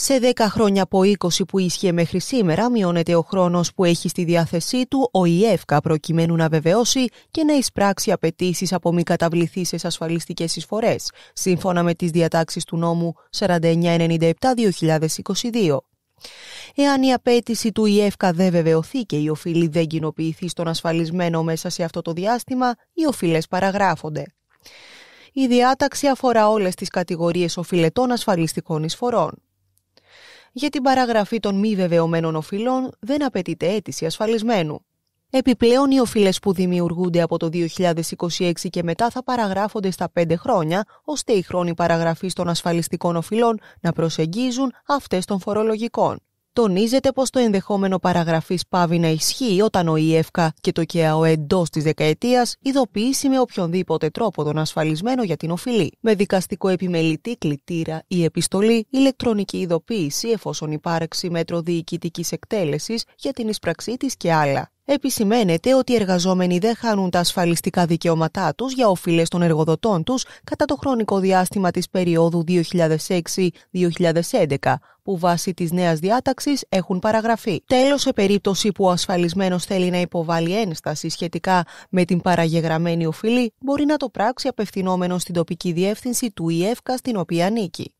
Σε 10 χρόνια από 20 που ίσχυε μέχρι σήμερα, μειώνεται ο χρόνος που έχει στη διάθεσή του ο ΙΕΦΚΑ προκειμένου να βεβαιώσει και να εισπράξει απαιτήσεις από μη καταβληθήσει ασφαλιστικές εισφορές, σύμφωνα με τις διατάξεις του νόμου 4997-2022. Εάν η απέτηση του ΙΕΦΚΑ δεν βεβαιωθεί και η οφείλη δεν κοινοποιηθεί στον ασφαλισμένο μέσα σε αυτό το διάστημα, οι οφειλές παραγράφονται. Η διάταξη αφορά όλες τις κατηγορίες οφειλετών ασφαλιστικών εισφορών. Για την παραγραφή των μη βεβαιωμένων οφειλών δεν απαιτείται αίτηση ασφαλισμένου. Επιπλέον, οι οφειλές που δημιουργούνται από το 2026 και μετά θα παραγράφονται στα 5 χρόνια, ώστε οι χρόνοι παραγραφής των ασφαλιστικών οφειλών να προσεγγίζουν αυτές των φορολογικών. Τονίζεται πως το ενδεχόμενο παραγραφής πάβει να ισχύει όταν ο ΙΕΦΚΑ και το ΚΕΑΟ εντός της δεκαετίας ειδοποιήσει με οποιονδήποτε τρόπο τον ασφαλισμένο για την οφειλή, με δικαστικό επιμελητή, κλητήρα ή επιστολή, ηλεκτρονική ειδοποίηση εφόσον υπάρξει μέτρο διοικητικής εκτέλεσης για την εισπραξή της και άλλα επισημαίνεται ότι οι εργαζόμενοι δεν χάνουν τα ασφαλιστικά δικαιώματά τους για οφείλες των εργοδοτών τους κατά το χρονικό διάστημα της περίοδου 2006-2011, που βάσει της νέας διάταξης έχουν παραγραφεί. Τέλος, σε περίπτωση που ο ασφαλισμένος θέλει να υποβάλει ένσταση σχετικά με την παραγεγραμμένη οφειλή, μπορεί να το πράξει απευθυνόμενο στην τοπική διεύθυνση του ΙΕΦΚΑ στην οποία ανήκει.